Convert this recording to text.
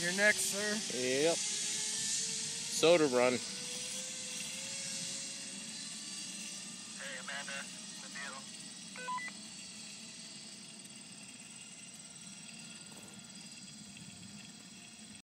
You're next, sir. Yep. Soda run. Hey, Amanda.